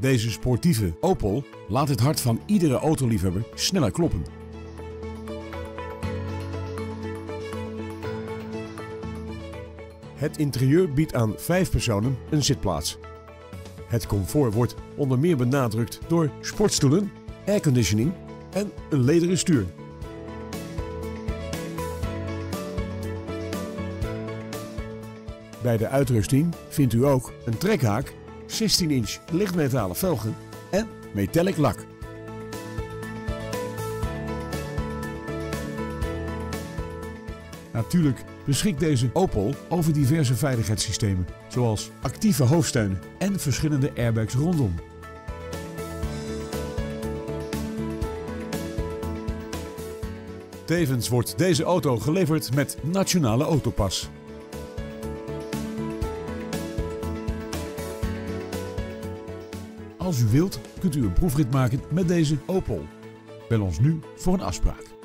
Deze sportieve Opel laat het hart van iedere autoliefhebber sneller kloppen. Het interieur biedt aan vijf personen een zitplaats. Het comfort wordt onder meer benadrukt door sportstoelen, airconditioning en een lederen stuur. Bij de uitrusting vindt u ook een trekhaak, 16-inch lichtmetalen velgen en metallic lak. Natuurlijk beschikt deze Opel over diverse veiligheidssystemen, zoals actieve hoofdsteunen en verschillende airbags rondom. Tevens wordt deze auto geleverd met Nationale Autopas. Als u wilt, kunt u een proefrit maken met deze Opel. Bel ons nu voor een afspraak.